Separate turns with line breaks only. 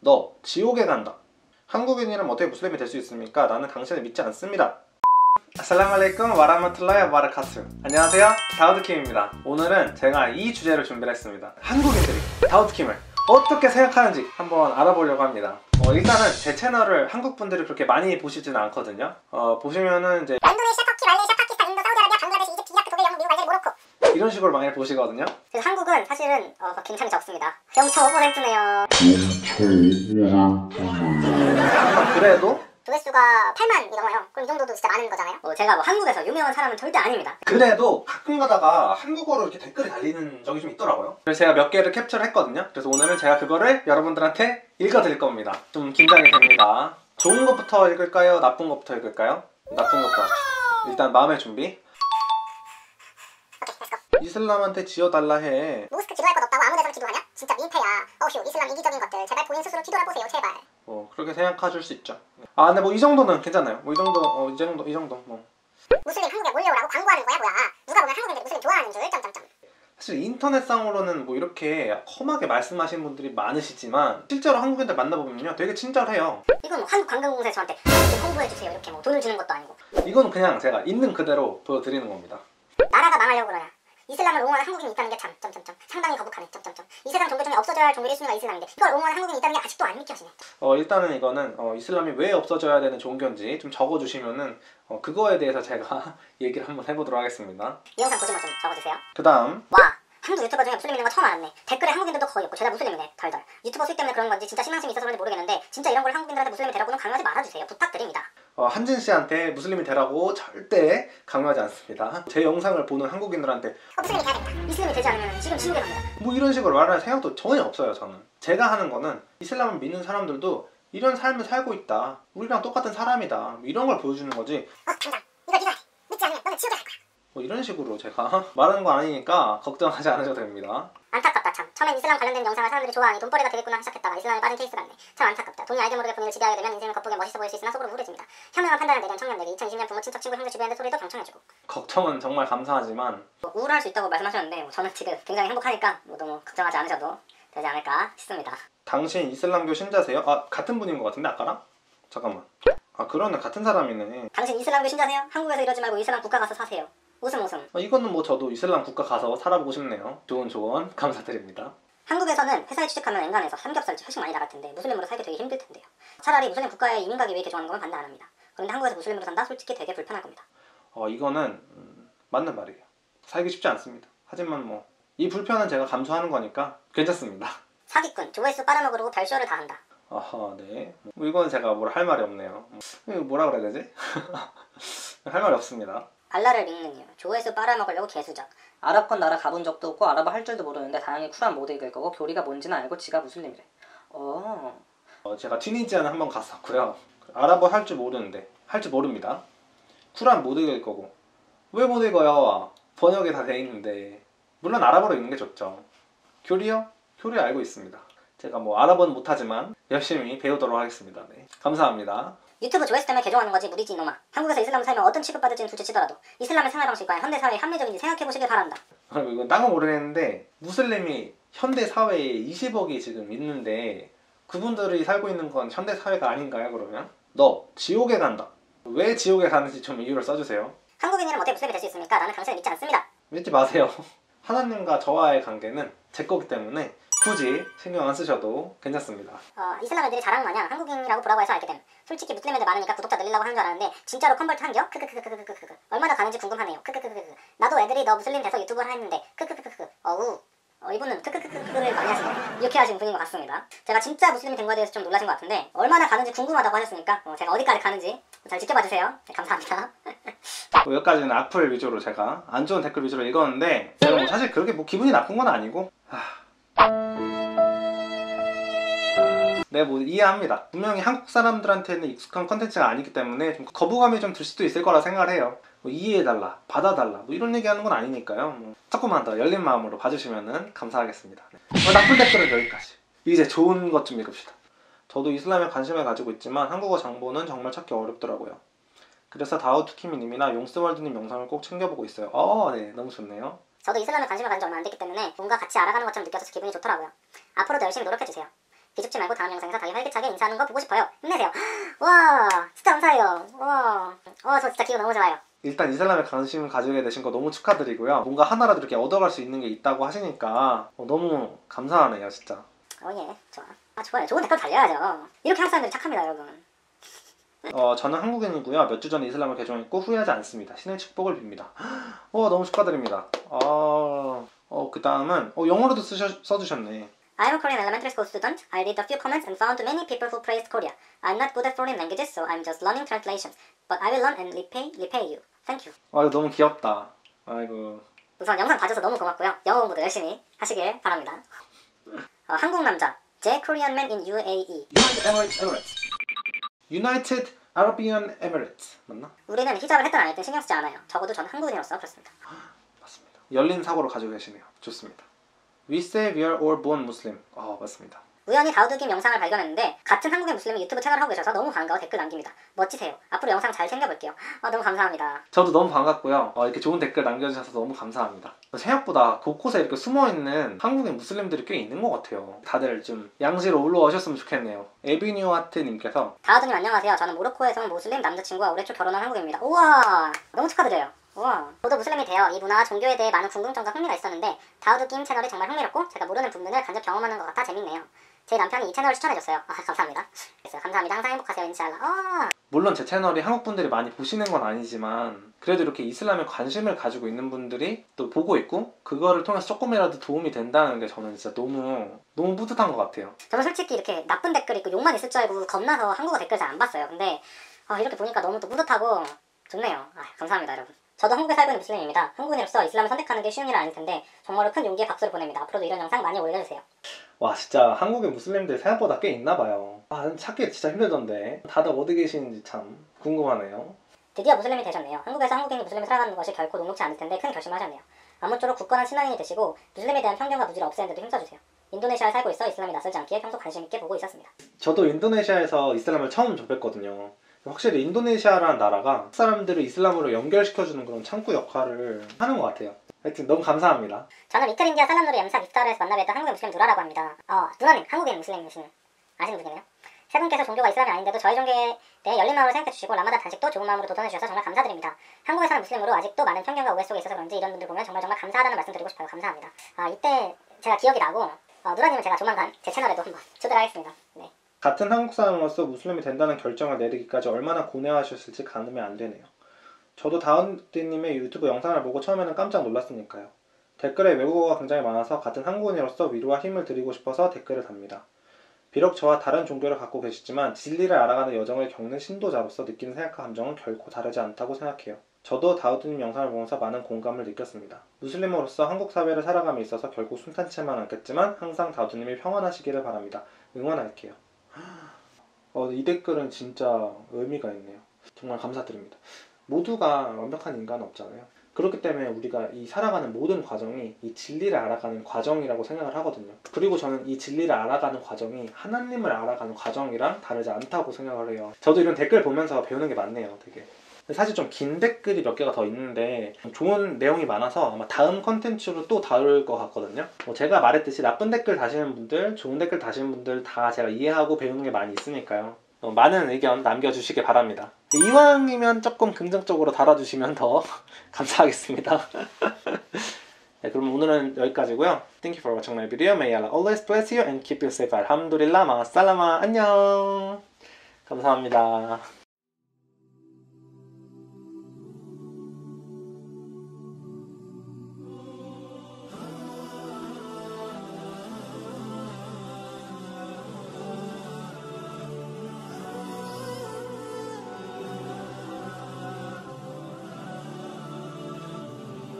너 지옥에 간다. 한국인이라면 어떻게 무슬림이 될 수 있습니까? 나는 당신을 믿지 않습니다. 아살라말레이쿰 와라마툴라야 와라카스 안녕하세요 다우드킴입니다 오늘은 제가 이 주제를 준비를 했습니다 한국인들이 다우드킴을 어떻게 생각하는지 한번 알아보려고 합니다 어, 일단은 제 채널을 한국 분들이 그렇게 많이 보시지는 않거든요 어, 보시면은 이제
인도네시아, 터키, 말레이시아, 파키스탄, 인도,
이런 식으로 많이 보시거든요
그래서 한국은 사실은 어, 굉장히 적습니다. 0.5%네요.
그래도
조회수가 8만 이거예요. 그럼 이 정도도 진짜 많은 거잖아요.
어, 제가 뭐 한국에서 유명한 사람은 절대 아닙니다.
그래도 가끔 가다가 한국어로 이렇게 댓글이 달리는 적이 좀 있더라고요. 그래서 제가 몇 개를 캡처를 했거든요. 그래서 오늘은 제가 그거를 여러분들한테 읽어드릴 겁니다. 좀 긴장이 됩니다. 좋은 것부터 읽을까요? 나쁜 것부터 읽을까요? 나쁜 것부터. 일단 마음의 준비. 이슬람한테 지어달라 해.
모스크 기도할 것 없다고 아무 데서나 기도하냐? 진짜 민폐야. 어휴, 이슬람 이기적인 것들. 제발 본인 스스로 뒤돌아보세요, 제발.
뭐 그렇게 생각하실 수 있죠. 아 근데 뭐 이 정도는 괜찮아요. 뭐 이 정도, 어, 이 정도, 이 정도 뭐.
무슬림 한국에 몰려오라고 광고하는 거야, 뭐야. 누가 보면 한국인들 무슬림 좋아하는 줄, 점점점.
사실 인터넷상으로는 뭐 이렇게 험하게 말씀하시는 분들이 많으시지만 실제로 한국인들 만나보면요 되게 친절해요.
이건 뭐 한국 관광공사에 저한테 이렇게 홍보해주세요 이렇게 뭐 돈을 주는 것도 아니고
이건 그냥 제가 있는 그대로 보여드리는 겁니다.
나라가 망하려고 그러냐. 이슬람을 옹호하는 한국인이 있다는 게 참, 점점점. 상당히 거북하네, 점점점. 이 세상 종교 중에 없어져야 할 종교 1순위가 이슬람인데 이걸 옹호하는 한국인이 있다는 게 아직도 안 믿겨지네.
어, 일단은 이거는 어, 이슬람이 왜 없어져야 되는 종교인지 좀 적어주시면은 어, 그거에 대해서 제가 얘기를 한번 해보도록 하겠습니다.
이 영상 보시면 좀 적어주세요.
그 다음
와 한국 유튜버 중에 무슬림 있는 거 처음 알았네. 댓글에 한국인들도 거의 없고 죄다 무슬림이네. 덜덜. 유튜버 수익 때문에 그런 건지 진짜 신앙심이 있어서 그런지 모르겠는데 진짜 이런 걸 한국인들한테 무슬림이 되라고는 강요하지 말아주세요. 부탁드립니다.
어, 한진 씨한테 무슬림이 되라고 절대 강요하지 않습니다. 제 영상을 보는 한국인들한테
어, 무슬림이 돼야겠다.
이슬람이 되지 않으면 지금 지옥에 갑니다.
뭐 이런 식으로 말할 생각도 전혀 없어요 저는. 제가 하는 거는 이슬람을 믿는 사람들도 이런 삶을 살고 있다. 우리랑 똑같은 사람이다. 뭐 이런 걸 보여주는 거지.
어, 당장. 이걸 믿어야 돼. 믿지 않으면 너는 지옥에 갈 거야.
뭐 이런 식으로 제가 말하는 거 아니니까 걱정하지 않으셔도 됩니다.
안타깝다 참. 처음엔 이슬람 관련된 영상을 사람들이 좋아하니 돈벌이가 되겠구나 시작했다가 이슬람에 빠진 케이스 같네. 참 안타깝다. 돈이 알게 모르게 본인을 지배하게 되면 인생은 겉보기에 멋있어 보일 수 있으나 속으로 우울해집니다. 현명한 판단을 내린 청년들이 2020년 부모, 친척, 친구, 형제 주변의 소리도 경청해주고.
걱정은 정말 감사하지만
뭐 우울할 수 있다고 말씀하셨는데 뭐 저는 지금 굉장히 행복하니까 뭐 너무 걱정하지 않으셔도 되지 않을까 싶습니다.
당신 이슬람교 신자세요? 아 같은 분인 것 같은데 아까랑? 잠깐만. 아 그러네 같은 사람이네.
당신 이슬람교 신자세요? 한국에서 이러지 말고 이슬람 국가 가서 사세요. 웃음 웃음.
아, 이거는 뭐 저도 이슬람 국가 가서 살아보고 싶네요. 좋은 조언 감사드립니다.
한국에서는 회사에 취직하면 엔간해서 삼겹살집 회식 많이 나갈 텐데 무슬림으로 살기 되게 힘들 텐데요. 차라리 무슬림 국가에 이민 가기 위해 개종하는 거면 반대 안 합니다. 그런데 한국에서 무슬림으로 산다? 솔직히 되게 불편할 겁니다.
어 이거는 음, 맞는 말이에요. 살기 쉽지 않습니다. 하지만 뭐 이 불편은 제가 감수하는 거니까 괜찮습니다.
사기꾼, 조회수 빨아먹으려고 별쇼를 다 한다.
아하 네. 뭐 이건 제가 뭘 할 말이 없네요. 이거 뭐라 그래야 되지? 할 말이 없습니다.
알라를 믿는 이유, 조회수 빨아먹으려고 개수작. 아랍권 나라 가본 적도 없고 아랍어 할 줄도 모르는데 다행히 쿨한 못 읽을 거고 교리가 뭔지는 알고 지가 무슬림이래. 어,
어, 제가 튀니지아는 한번 갔었고요. 아랍어 할 줄 모르는데 할 줄 모릅니다. 쿠란 못 읽을 거고 왜 못 읽어요? 번역이 다 돼 있는데 물론 아랍어로 읽는 게 좋죠. 교리요? 교리 알고 있습니다. 제가 뭐 아랍어는 못하지만 열심히 배우도록 하겠습니다. 네. 감사합니다.
유튜브 조회수 때문에 개종하는 거지 무리지 이놈아. 한국에서 이슬람을 살면 어떤 취급받을지는 둘째 치더라도 이슬람의 생활 방식과 현대 사회의 합리적인지 생각해 보시길 바란다.
그리고 이건 딴건 모르겠는데 무슬림이 현대 사회에 20억이 지금 있는데 그분들이 살고 있는 건 현대 사회가 아닌가요? 그러면 너 지옥에 간다. 왜 지옥에 가는지 좀 이유를 써주세요.
한국인이라면 어떻게 무슬림이 될 수 있습니까? 나는 당신을 믿지 않습니다.
믿지 마세요. 하나님과 저와의 관계는 제 거기 때문에 굳이 신경 안 쓰셔도 괜찮습니다.
어, 이슬람 애들이 자랑 마냥 한국인이라고 보라고 해서 알게 됨. 솔직히 무슬림 애들 많으니까 구독자 늘리려고 하는 줄 알았는데 진짜로 컨버트 한겨? 크크크크크크크. 얼마나 가는지 궁금하네요. 크크크크크. 나도 애들이 너 무슬림 돼서 유튜브를 했는데 크크크크크. 어우. 어, 이분은 크크크크크를 많이 하시네요. 유쾌하신 분인 것 같습니다. 제가 진짜 무슬림이 된 거에 대해서 좀 놀라신 것 같은데 얼마나 가는지 궁금하다고 하셨으니까 어, 제가 어디까지 가는지 잘 지켜봐 주세요. 네, 감사합니다.
뭐 여기까지는 악플 위주로 제가 안 좋은 댓글 위주로 읽었는데 제가 뭐 사실 그렇게 뭐 기분이 나쁜 건 아니고 네, 뭐 이해합니다. 분명히 한국 사람들한테는 익숙한 컨텐츠가 아니기 때문에 좀 거부감이 좀 들 수도 있을 거라 생각을 해요. 뭐 이해해달라, 받아달라, 뭐 이런 얘기하는 건 아니니까요. 뭐 조금만 더 열린 마음으로 봐주시면 감사하겠습니다. 네. 뭐 나쁜 댓글은 여기까지. 이제 좋은 것 좀 읽읍시다. 저도 이슬람에 관심을 가지고 있지만 한국어 정보는 정말 찾기 어렵더라고요. 그래서 다우투키미님이나 용스월드님 영상을 꼭 챙겨보고 있어요. 어, 네, 너무 좋네요.
저도 이슬람에 관심을 가진 지 얼마 안 됐기 때문에 뭔가 같이 알아가는 것처럼 느껴져서 기분이 좋더라고요. 앞으로도 열심히 노력해주세요. 기죽지 말고 다음 영상에서 다시 활기차게 인사하는 거 보고 싶어요. 힘내세요. 와 진짜 감사해요. 와, 와저 진짜 기분 너무 좋아요.
일단 이슬람에 관심 가지게 되신 거 너무 축하드리고요. 뭔가 하나라도 이렇게 얻어갈 수 있는 게 있다고 하시니까 어, 너무 감사하네요, 진짜.
어예 좋아. 아 좋아요. 좋은 댓글 달려야죠. 이렇게 한국 사람들이 착합니다 여러분.
어, 저는 한국인이고요. 몇 주 전에 이슬람을 개종했고 후회하지 않습니다. 신의 축복을 빕니다. 어, 너무 축하드립니다. 어, 어, 그 다음은 어, 영어로도 쓰셔, 써주셨네.
I'm a Korean elementary school student. I read a few comments and found many people who praised Korea. I'm not good at foreign languages, so I'm just learning translations. But I will learn and repay, repay you. Thank you.
아, 이거 너무 귀엽다. 아이고.
우선 영상 봐줘서 너무 고맙고요. 영어 공부도 열심히 하시길 바랍니다. 어, 한국 남자 J Korean man in UAE.
United Emirates Emirates. United Arabian Emirates 맞나?
우리는 히잡을 했든 안 했든 신경 쓰지 않아요. 적어도 저는 한국인으로서 그렇습니다.
맞습니다. 열린 사고를 가지고 계시네요. 좋습니다. We say we are all born Muslim. 아 맞습니다.
우연히 다우드김 영상을 발견했는데 같은 한국인 무슬림이 유튜브 채널을 하고 계셔서 너무 반가워 댓글 남깁니다. 멋지세요. 앞으로 영상 잘 챙겨볼게요. 아 너무 감사합니다.
저도 너무 반갑고요. 어, 이렇게 좋은 댓글 남겨주셔서 너무 감사합니다. 생각보다 곳곳에 이렇게 숨어있는 한국인 무슬림들이 꽤 있는 것 같아요. 다들 좀 양지로 올라오셨으면 좋겠네요. 에비뉴 하트님께서
다우드님 안녕하세요. 저는 모로코에서 온 무슬림 남자친구와 올해 초 결혼한 한국인입니다. 우와 너무 축하드려요. 우와 저도 무슬림이 되어 이 문화와 종교에 대해 많은 궁금증과 흥미가 있었는데 다우드김 채널이 정말 흥미롭고 제가 모르는 부분을 간접 경험하는 것 같아 재밌네요. 제 남편이 이 채널을 추천해줬어요. 아 감사합니다. 감사합니다. 항상 행복하세요 인샬라. 아
물론 제 채널이 한국 분들이 많이 보시는 건 아니지만 그래도 이렇게 이슬람에 관심을 가지고 있는 분들이 또 보고 있고 그거를 통해서 조금이라도 도움이 된다는 게 저는 진짜 너무 너무 뿌듯한 것 같아요.
저는 솔직히 이렇게 나쁜 댓글 있고 욕만 있을 줄 알고 겁나서 한국어 댓글 잘 안 봤어요. 근데 아, 이렇게 보니까 너무 또 뿌듯하고 좋네요. 아, 감사합니다, 여러분. 저도 한국에 살고 있는 무슬림입니다. 한국인으로서 이슬람을 선택하는 게 쉬운 일은 아닐 텐데 정말로 큰 용기에 박수를 보냅니다. 앞으로도 이런 영상 많이 올려주세요.
와 진짜 한국의 무슬림들 생각보다 꽤 있나 봐요. 아 찾기 진짜 힘들던데 다들 어디 계시는지 참 궁금하네요.
드디어 무슬림이 되셨네요. 한국에서 한국인이 무슬림을 살아가는 것이 결코 녹록지 않을 텐데 큰 결심을 하셨네요. 아무쪼록 굳건한 신앙인이 되시고 무슬림에 대한 편견과 무지를 없애는 데도 힘써주세요. 인도네시아에 살고 있어 이슬람이 낯설지 않기에 평소 관심 있게 보고 있었습니다.
저도 인도네시아에서 이슬람을 처음 접했거든요. 확실히 인도네시아라는 나라가 한국 사람들을 이슬람으로 연결시켜주는 그런 창구 역할을 하는 것 같아요. 하여튼 너무 감사합니다.
저는 리틀 인디아 살람누리 엠사 iftar에서 만나 뵀던 한국인 무슬림 누라라고 합니다. 어, 누나는 한국인 무슬림이신 아시는 분이네요. 세 분께서 종교가 이슬람이 아닌데도 저희 종교에 대해 열린 마음으로 생각해 주시고 라마다 단식도 좋은 마음으로 도전해 주셔서 정말 감사드립니다. 한국에 사는 무슬림으로 아직도 많은 편견과 오해 속에 있어서 그런지 이런 분들 보면 정말 정말 감사하다는 말씀 드리고 싶어요. 감사합니다. 아 이때 제가 기억이 나고 어, 누라님은 제가 조만간 제 채널에도 한번 초대하겠습니다. 네.
같은 한국 사람으로서 무슬림이 된다는 결정을 내리기까지 얼마나 고뇌하셨을지 가늠이 안 되네요. 저도 다운디님의 유튜브 영상을 보고 처음에는 깜짝 놀랐으니까요. 댓글에 외국어가 굉장히 많아서 같은 한국인으로서 위로와 힘을 드리고 싶어서 댓글을 답니다. 비록 저와 다른 종교를 갖고 계시지만 진리를 알아가는 여정을 겪는 신도자로서 느끼는 생각과 감정은 결코 다르지 않다고 생각해요. 저도 다우드님 영상을 보면서 많은 공감을 느꼈습니다. 무슬림으로서 한국 사회를 살아감에 있어서 결국 순탄치만 않겠지만 항상 다우드님이 평안하시기를 바랍니다. 응원할게요. 어, 이 댓글은 진짜 의미가 있네요. 정말 감사드립니다. 모두가 완벽한 인간은 없잖아요. 그렇기 때문에 우리가 이 살아가는 모든 과정이 이 진리를 알아가는 과정이라고 생각을 하거든요. 그리고 저는 이 진리를 알아가는 과정이 하나님을 알아가는 과정이랑 다르지 않다고 생각을 해요. 저도 이런 댓글 보면서 배우는 게 많네요, 되게. 사실 좀 긴 댓글이 몇 개가 더 있는데 좋은 내용이 많아서 아마 다음 컨텐츠로 또 다룰 것 같거든요. 뭐 제가 말했듯이 나쁜 댓글 다시는 분들, 좋은 댓글 다시는 분들 다 제가 이해하고 배우는 게 많이 있으니까요. 어, 많은 의견 남겨주시기 바랍니다. 이왕이면 조금 긍정적으로 달아주시면 더 감사하겠습니다. 네, 그럼 오늘은 여기까지고요. Thank you for watching my video. May Allah always bless you and keep you safe. 알함두릴라 마살라마 안녕. 감사합니다.